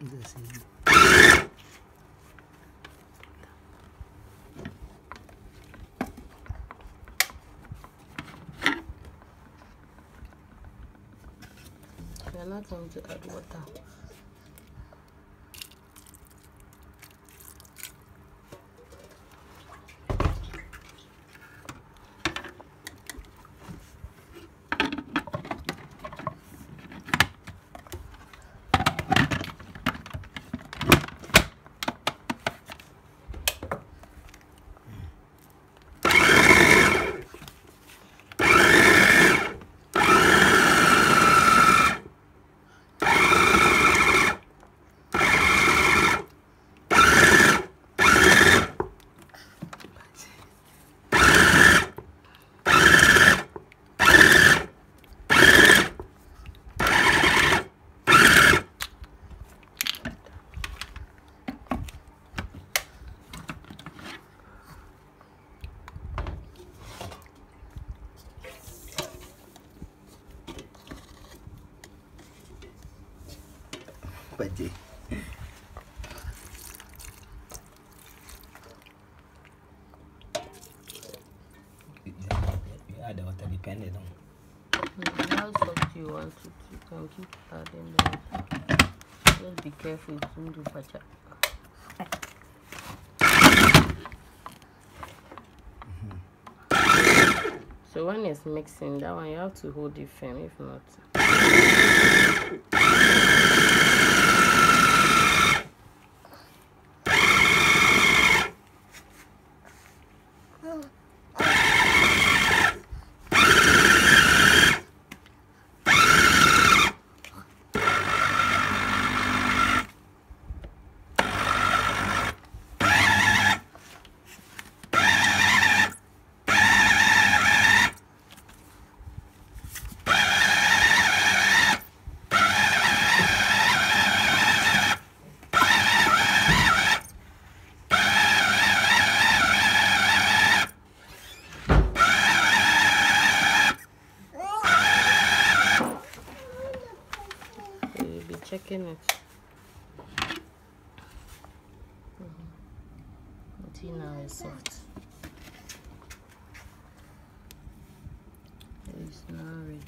yana kan ji a wata you add the water depending on How soft you want it, you can keep adding the water. Just be careful, it won't do pacha. So when it's mixing, that one you have to hold it firm, if not. So you'll be checking it. Until now it's soft. It's now ready.